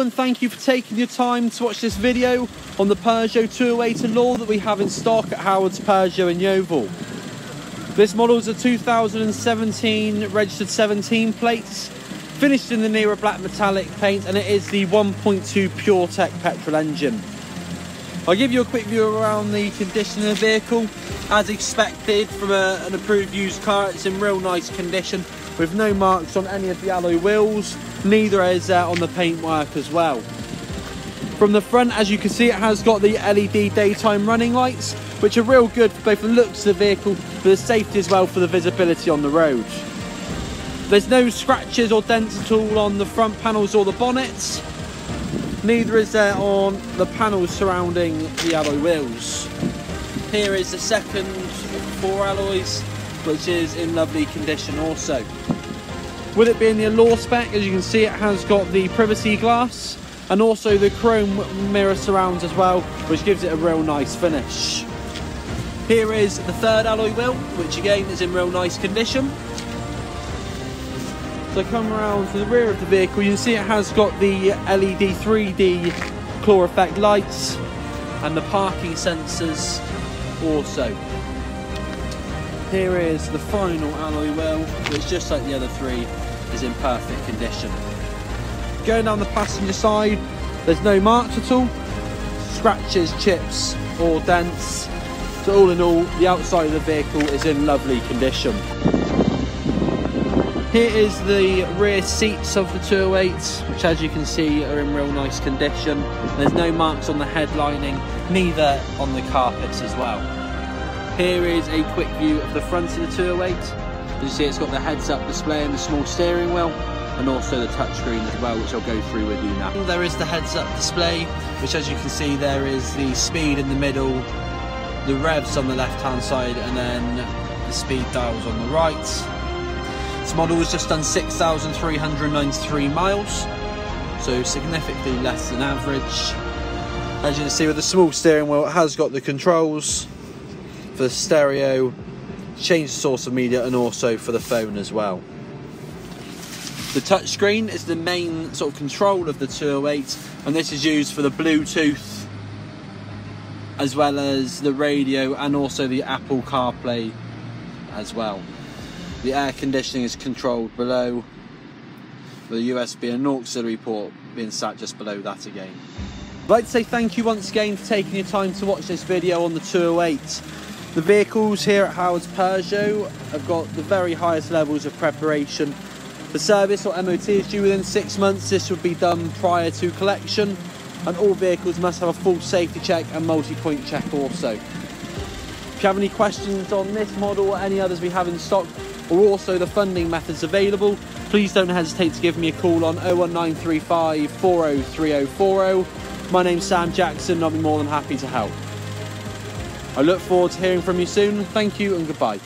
And thank you for taking your time to watch this video on the Peugeot 208 Allure that we have in stock at Howard's Peugeot in Yeovil. This model is a 2017 registered 17 plates, finished in the Nera black metallic paint and it is the 1.2 PureTech petrol engine. I'll give you a quick view around the condition of the vehicle. As expected from a, an approved used car, it's in real nice condition with no marks on any of the alloy wheels, neither is uh, on the paintwork as well. From the front, as you can see, it has got the LED daytime running lights, which are real good for both the looks of the vehicle, for the safety as well for the visibility on the road. There's no scratches or dents at all on the front panels or the bonnets. Neither is there on the panels surrounding the alloy wheels. Here is the second four alloys which is in lovely condition also. With it being the Allure spec, as you can see, it has got the privacy glass and also the chrome mirror surrounds as well, which gives it a real nice finish. Here is the third alloy wheel, which again is in real nice condition. So come around to the rear of the vehicle, you can see it has got the LED 3D claw effect lights and the parking sensors also. Here is the final alloy wheel, which just like the other three is in perfect condition. Going down the passenger side, there's no marks at all, scratches, chips or dents. So all in all, the outside of the vehicle is in lovely condition. Here is the rear seats of the 208, which as you can see are in real nice condition. There's no marks on the headlining, neither on the carpets as well. Here is a quick view of the front of the 208. As you see it's got the heads up display and the small steering wheel and also the touchscreen as well which I'll go through with you now. There is the heads up display which as you can see there is the speed in the middle, the revs on the left hand side and then the speed dials on the right. This model has just done 6,393 miles so significantly less than average. As you can see with the small steering wheel it has got the controls for the stereo, change the source of media, and also for the phone as well. The touchscreen is the main sort of control of the 208, and this is used for the Bluetooth as well as the radio and also the Apple CarPlay as well. The air conditioning is controlled below with a USB and an auxiliary port being sat just below that again. I'd like to say thank you once again for taking your time to watch this video on the 208. The vehicles here at Howard's Peugeot have got the very highest levels of preparation. The service or MOT is due within six months. This would be done prior to collection and all vehicles must have a full safety check and multi-point check also. If you have any questions on this model or any others we have in stock or also the funding methods available, please don't hesitate to give me a call on 01935 403040. My name's Sam Jackson and I'll be more than happy to help. I look forward to hearing from you soon. Thank you and goodbye.